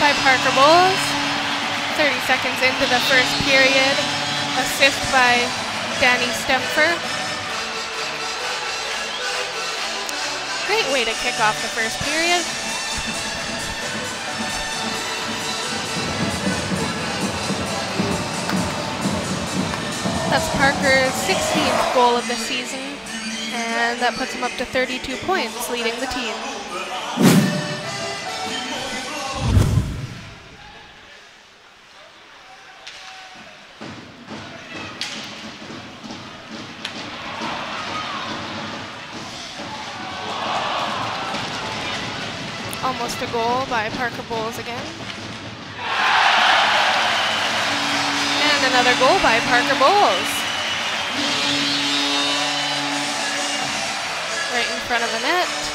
by Parker Bowles. 30 seconds into the first period. Assist by Danny Stempher. Great way to kick off the first period. That's Parker's 16th goal of the season, and that puts him up to 32 points, leading the team. Almost a goal by Parker Bowles again. And another goal by Parker Bowles. Right in front of the net.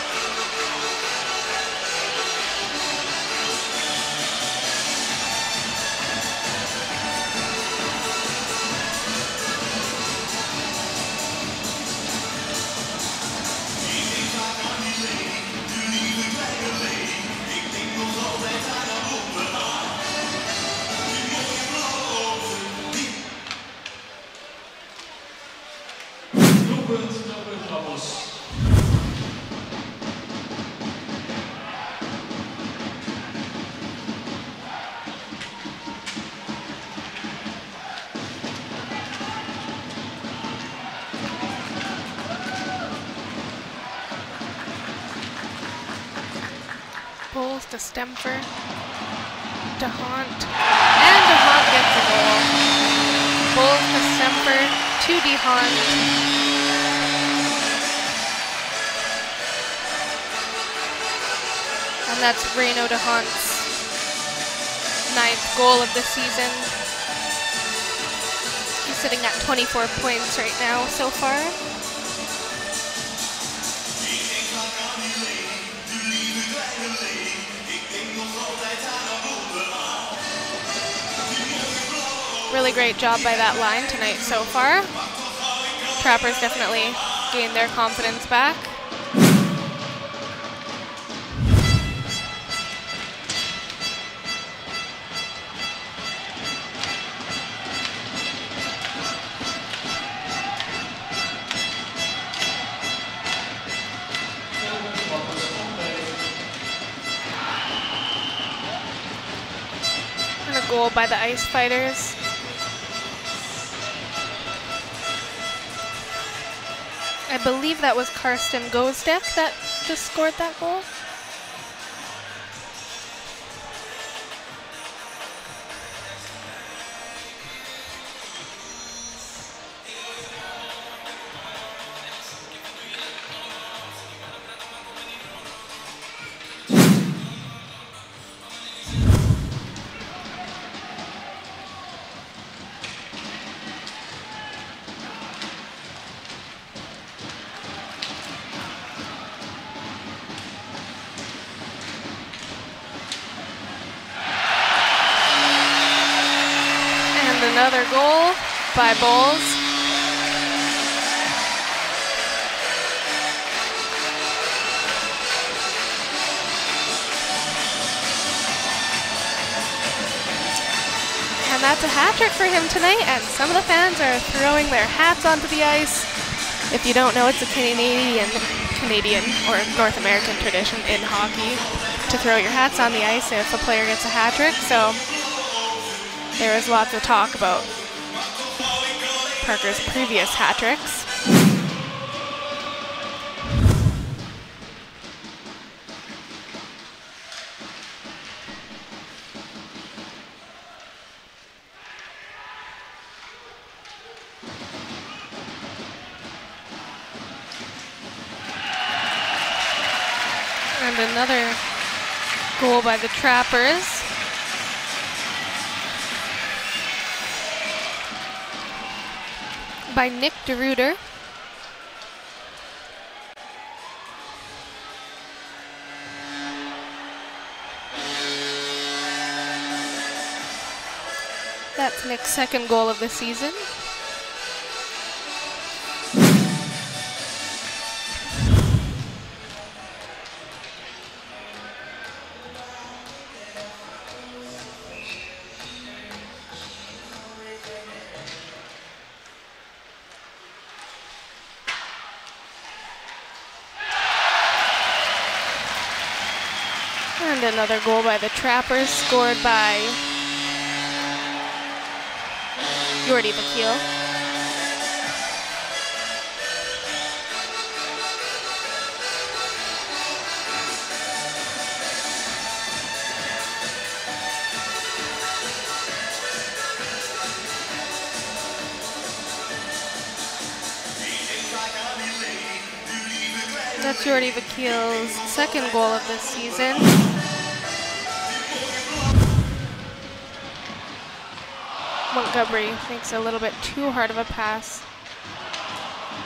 Bowles to Stempher. DeHaunt. And de Hondt gets a goal. Bowles to Stempher to de Hondt. And that's Reno to de Hondt's ninth goal of the season. He's sitting at 24 points right now so far. Really great job by that line tonight so far. Trappers definitely gained their confidence back. By the Ice Fighters. I believe that was Karsten Gosdek that just scored that goal. Another goal by Bowles. And that's a hat trick for him tonight, and some of the fans are throwing their hats onto the ice. If you don't know, it's a Canadian, Canadian or North American tradition in hockey to throw your hats on the ice if a player gets a hat trick. So there was lots of talk about Parker's previous hat tricks. And another goal by the Trappers. By Nick DeRuiter. That's Nick's second goal of the season. Another goal by the Trappers, scored by Jordy Verkiel. That's Jordy Verkiel's second goal of this season. Montgomery makes a little bit too hard of a pass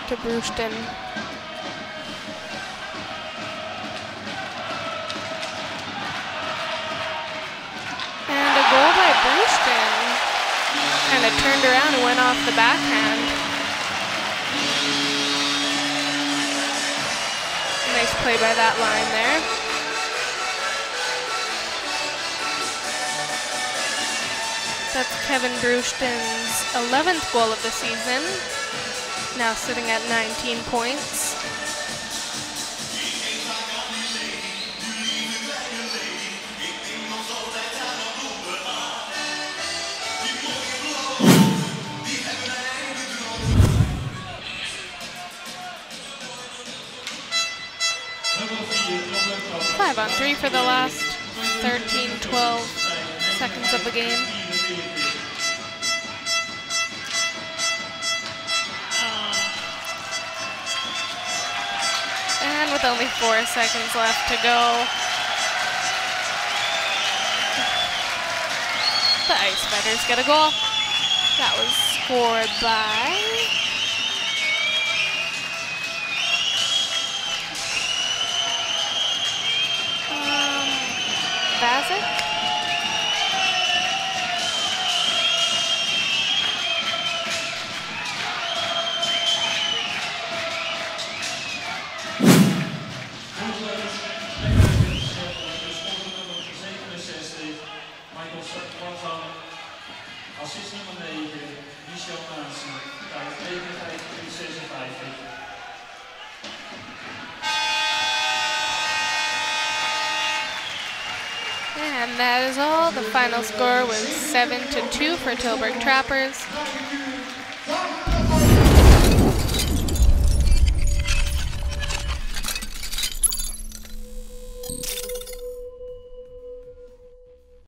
to Bruijsten. And a goal by Bruijsten. Kind of turned around and went off the backhand. Nice play by that line there. That's Kevin Bruijsten's 11th goal of the season. Now sitting at 19 points. Five on three for the last 13, 12 seconds of the game. And with only four seconds left to go, the Ice Fighters get a goal. That was scored by Michel Maansen, tijd 59-56. And that is all. The final score was 7 to 2 for Tilburg Trappers.